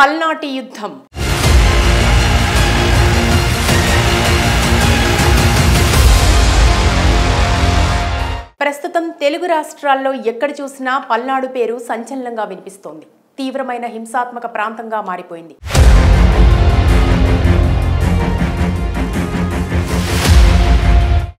పల్నాటి యుద్ధం. ప్రస్తుతం తెలుగు రాష్ట్రాల్లో ఎక్కడ చూసినా పల్నాడు పేరు సంచలనంగా వినిపిస్తోంది. తీవ్రమైన హింసాత్మక ప్రాంతంగా మారిపోయింది.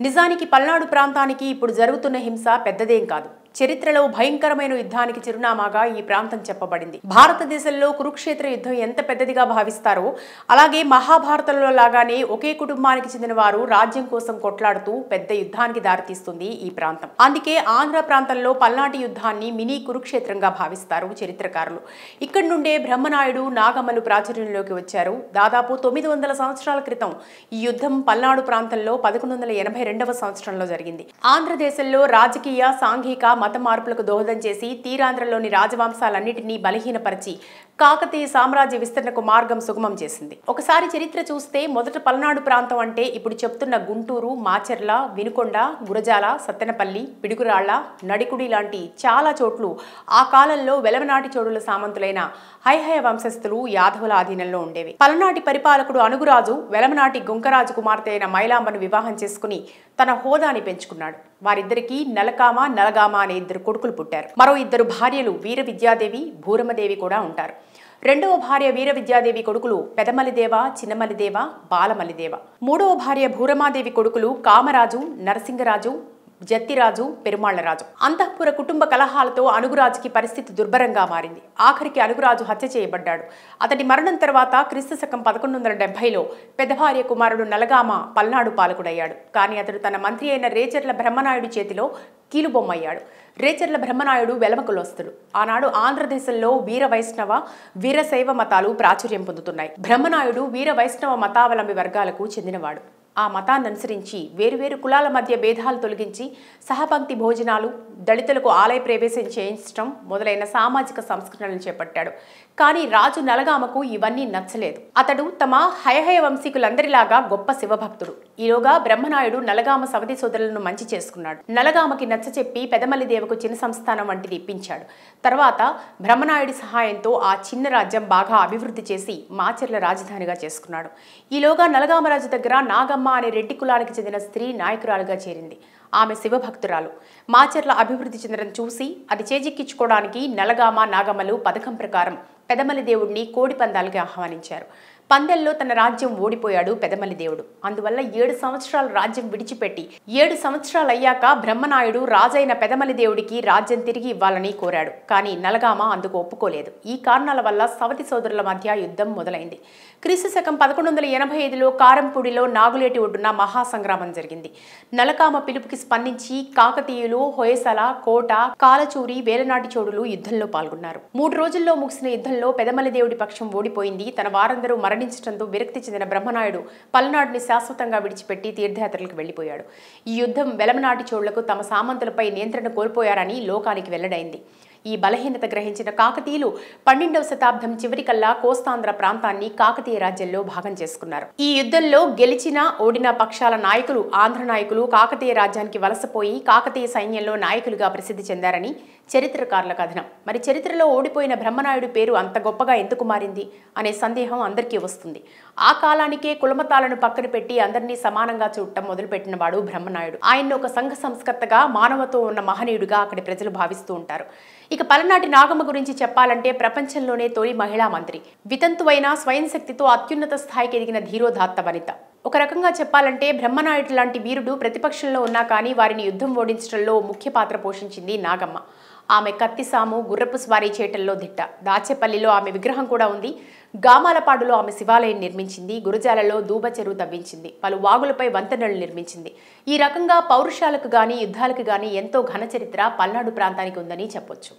నిజానికి పల్నాడు ప్రాంతానికి ఇప్పుడు జరుగుతున్న హింస పెద్దదేం కాదు. చరిత్రలో భయంకరమైన యుద్ధానికి చిరునామాగా ఈ ప్రాంతం చెప్పబడింది. భారతదేశంలో కురుక్షేత్ర యుద్ధం ఎంత పెద్దదిగా భావిస్తారో అలాగే మహాభారతంలో లాగానే ఒకే కుటుంబానికి చెందిన వారు రాజ్యం కోసం కొట్లాడుతూ పెద్ద యుద్ధానికి దారితీస్తుంది ఈ ప్రాంతం. అందుకే ఆంధ్ర ప్రాంతంలో పల్నాటి యుద్ధాన్ని మినీ కురుక్షేత్రంగా భావిస్తారు చరిత్రకారులు. ఇక్కడి నుండే బ్రహ్మనాయుడు నాగమ్మలు ప్రాచుర్యంలోకి వచ్చారు. దాదాపు తొమ్మిది వందల సంవత్సరాల క్రితం ఈ యుద్ధం పల్నాడు ప్రాంతంలో పదకొండు వందల ఎనభై రెండవ సంవత్సరంలో జరిగింది. ఆంధ్రదేశంలో రాజకీయ సాంఘిక మత మార్పులకు దోహదం చేసి తీరాంధ్రలోని రాజవంశాలన్నింటినీ బలహీనపరిచి కాకతీయ సామ్రాజ్య విస్తరణకు మార్గం సుగమం చేసింది. ఒకసారి చరిత్ర చూస్తే మొదట పల్నాడు ప్రాంతం అంటే ఇప్పుడు చెప్తున్న గుంటూరు మాచర్ల వినుకొండ గురజాల సత్తెనపల్లి పిడుగురాళ్ళ నడికుడి లాంటి చాలా చోట్లు ఆ కాలంలో వెలవనాటి చోడుల సామంతులైన హైహయ వంశస్థులు యాదవుల ఆధీనంలో ఉండేవి. పలనాటి పరిపాలకుడు అనుగురాజు వెలమనాటి గుంకరాజు కుమార్తె అయిన మైలాంబను వివాహం చేసుకుని తన హోదాని పెంచుకున్నాడు. వారిద్దరికీ నలకామ నలగామ అనే ఇద్దరు కొడుకులు పుట్టారు. మరో ఇద్దరు భార్యలు వీర విద్యాదేవి భూరమదేవి కూడా ఉంటారు. రెండవ భార్య వీర విద్యాదేవి కొడుకులు పెదమలిదేవ చిన్నమలిదేవ బాలమలిదేవ. మూడవ భార్య భూరమాదేవి కొడుకులు కామరాజు నరసింగరాజు జత్తిరాజు పెరుమాళ్ళరాజు అంతఃపుర కుటుంబ కలహాలతో అనుగురాజుకి పరిస్థితి దుర్భరంగా మారింది. ఆఖరికి అనుగురాజు హత్య చేయబడ్డాడు. అతడి మరణం తర్వాత క్రీస్తు శకం పదకొండు వందల డెబ్బైలో పెద్దభార్య కుమారుడు నలగామ పల్నాడు పాలకుడయ్యాడు. కానీ అతడు తన మంత్రి అయిన రేచర్ల బ్రహ్మనాయుడు చేతిలో కీలుబొమ్మయ్యాడు. రేచర్ల బ్రహ్మనాయుడు వెలమకులోస్తుడు ఆనాడు ఆంధ్రదేశంలో వీర వైష్ణవ వీరశైవ మతాలు ప్రాచుర్యం పొందుతున్నాయి. బ్రహ్మనాయుడు వీర వైష్ణవ మతావలంబి వర్గాలకు చెందినవాడు. ఆ మతాన్ని అనుసరించి వేరువేరు కులాల మధ్య భేదాలు తొలగించి సహపంక్తి భోజనాలు దళితులకు ఆలయ ప్రవేశం చేయించడం మొదలైన సామాజిక సంస్కరణలు చేపట్టాడు. కానీ రాజు నలగామకు ఇవన్నీ నచ్చలేదు. అతడు తమ హయహయ వంశీకులందరిలాగా గొప్ప శివభక్తుడు. ఈలోగా బ్రహ్మనాయుడు నలగామ సవతి సోదరులను మంచి చేసుకున్నాడు. నలగామకి నచ్చచెప్పి పెదమల్లిదేవకు చిన్న సంస్థానం వంటిది ఇప్పించాడు. తర్వాత బ్రహ్మనాయుడి సహాయంతో ఆ చిన్న రాజ్యం బాగా అభివృద్ధి చేసి మాచర్ల రాజధానిగా చేసుకున్నాడు. ఈలోగా నలగామరాజు దగ్గర నాగమ్మ అనే రెడ్డి కులానికి చెందిన స్త్రీ నాయకురాలుగా చేరింది. ఆమె శివభక్తురాలు. మాచర్ల అభివృద్ధి చెందడం చూసి అది చేజిక్కించుకోవడానికి నలగామ నాగమ్మలు పథకం ప్రకారం పెదమలి దేవుడిని కోడి పందాలుగా ఆహ్వానించారు. పందెల్లో తన రాజ్యం ఓడిపోయాడు పెదమల్లి దేవుడు. అందువల్ల ఏడు సంవత్సరాల రాజ్యం విడిచిపెట్టి ఏడు సంవత్సరాలు అయ్యాక బ్రహ్మనాయుడు రాజైన పెదమల్లి దేవుడికి రాజ్యం తిరిగి ఇవ్వాలని కోరాడు. కానీ నలగామ అందుకు ఒప్పుకోలేదు. ఈ కారణాల వల్ల సవతి సోదరుల మధ్య యుద్ధం మొదలైంది. క్రీస్తు శకం పదకొండు వందల ఎనభై ఐదులో కారంపూడిలో నాగులేటి ఒడ్డున మహాసంగ్రామం జరిగింది. నలకామ పిలుపుకి స్పందించి కాకతీయులు హొయసల కోట కాలచూరి వేలనాటి చోడులు యుద్ధంలో పాల్గొన్నారు. మూడు రోజుల్లో ముగిసిన యుద్ధంలో పెదమల్లి దేవుడి పక్షం ఓడిపోయింది. తన వారందరూ మరణించడంతో విరక్తి చెందిన బ్రహ్మనాయుడు పల్నాడుని శాశ్వతంగా విడిచిపెట్టి తీర్థయాత్రలకు వెళ్ళిపోయాడు ఈ యుద్ధం వెలమనాటి చోళ్ళకు తమ సామంతులపై నియంత్రణ కోల్పోయారని లోకానికి వెల్లడైంది. ఈ బలహీనత గ్రహించిన కాకతీయులు పన్నెండవ శతాబ్దం చివరికల్లా కోస్తాంధ్ర ప్రాంతాన్ని కాకతీయ రాజ్యంలో భాగం చేసుకున్నారు. ఈ యుద్ధంలో గెలిచిన ఓడిన పక్షాల నాయకులు ఆంధ్ర నాయకులు కాకతీయ రాజ్యానికి వలసపోయి కాకతీయ సైన్యంలో నాయకులుగా ప్రసిద్ధి చెందారని చరిత్రకారుల కథనం. మరి చరిత్రలో ఓడిపోయిన బ్రహ్మనాయుడు పేరు అంత గొప్పగా ఎందుకు మారింది అనే సందేహం అందరికీ వస్తుంది. ఆ కాలానికే కులమతాలను పక్కన పెట్టి అందరినీ సమానంగా చూడటం మొదలుపెట్టిన వాడు బ్రహ్మనాయుడు. ఆయన్ని ఒక సంఘ సంస్కర్తగా మానవతో ఉన్న మహనీయుడిగా అక్కడి ప్రజలు భావిస్తూ ఉంటారు. ఇక పలనాటి నాగమ్మ గురించి చెప్పాలంటే ప్రపంచంలోనే తొలి మహిళా మంత్రి. వితంతువైన స్వయం శక్తితో అత్యున్నత స్థాయికి ఎదిగిన ధీరోధాత్త వనిత. ఒక రకంగా చెప్పాలంటే బ్రహ్మనాయుడు లాంటి వీరుడు ప్రతిపక్షంలో ఉన్నా కానీ వారిని యుద్ధం ఓడించడంలో ముఖ్య పాత్ర పోషించింది నాగమ్మ. ఆమె కత్తిసాము గుర్రపు స్వారీ చేటల్లో దిట్ట. దాచేపల్లిలో ఆమె విగ్రహం కూడా ఉంది. గామాలపాడులో ఆమె శివాలయం నిర్మించింది. గురజాలలో దూబ చెరువు తవ్వించింది. పలు వాగులపై వంతెనలు నిర్మించింది. ఈ రకంగా పౌరుషాలకు గాని యుద్ధాలకు గాని ఎంతో ఘన చరిత్ర పల్నాడు ప్రాంతానికి ఉందని చెప్పొచ్చు.